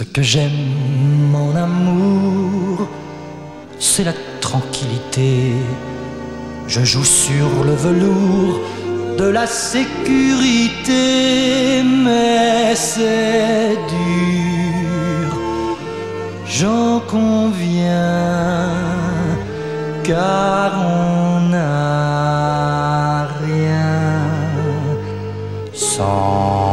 Ce que j'aime, mon amour, c'est la tranquillité. Je joue sur le velours de la sécurité, mais c'est dur, j'en conviens, car on n'a rien sans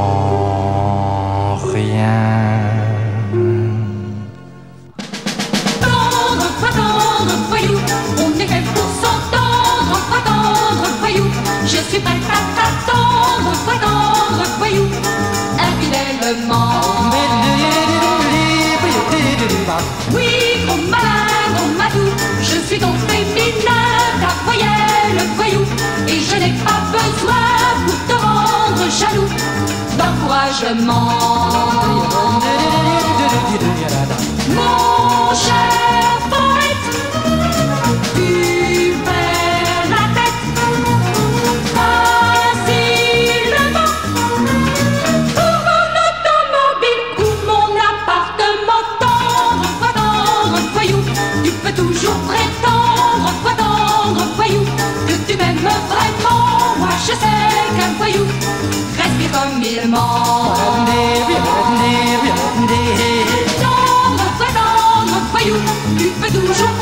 Oui, gros malin, gros matou, je suis ton féminin, ta voyelle, voyou, et je n'ai pas besoin pour te rendre jaloux d'encouragement. voudrais tendre, tendre, voyou, que tu m'aimes vraiment. Moi je sais qu'un voyou respire comme il ment. Tendre, toi tendre, voyou, tu peux toujours